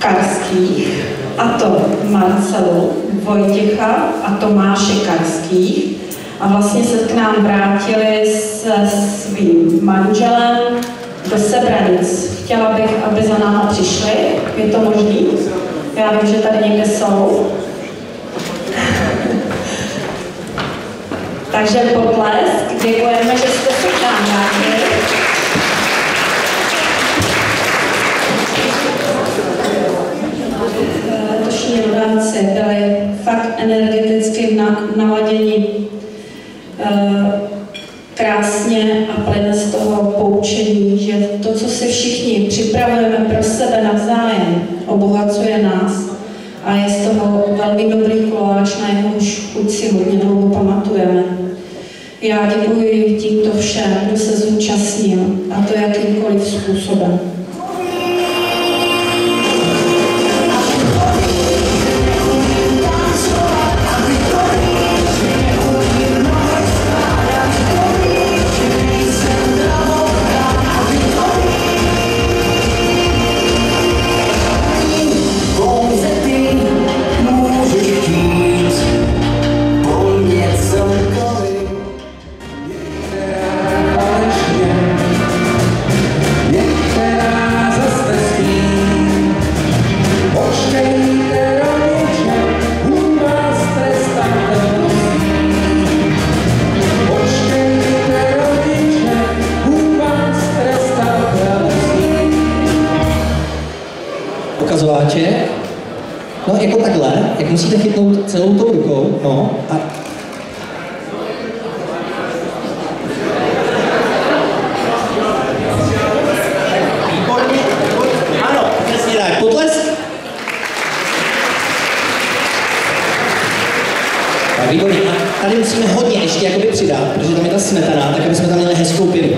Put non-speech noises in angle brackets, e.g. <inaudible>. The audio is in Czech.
Karských, a to Marcelu Vojtěcha a Tomáše Karských. A vlastně se k nám vrátili se svým manželem do Sebranic. Chtěla bych, aby za náma přišli. Je to možný? Já vím, že tady někde jsou. <laughs> Takže potlesk, děkujeme, že jste se k nám vrátili. Fakt energeticky na, naladěni eh, krásně a plyne z toho poučení, že to, co si všichni připravujeme pro sebe navzájem, obohacuje nás a je z toho velmi dobrý koláč, na jehož chuť si hodně dlouho pamatujeme. Já děkuji tímto všem, kdo se zúčastnil, a to jakýmkoliv způsobem. Ukazováček. No, jako takhle, jak musíte chytnout celou tou rukou, no, a Výborně, a tady musíme hodně ještě jakoby přidat, protože tam je ta smetana, tak aby jsme tam měli hezkou pivu.